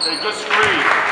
A good screen.